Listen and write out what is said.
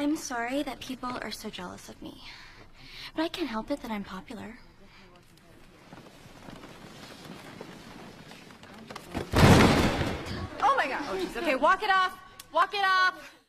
I'm sorry that people are so jealous of me. But I can't help it that I'm popular. Oh my god. Oh. Okay, walk it off. Walk it off.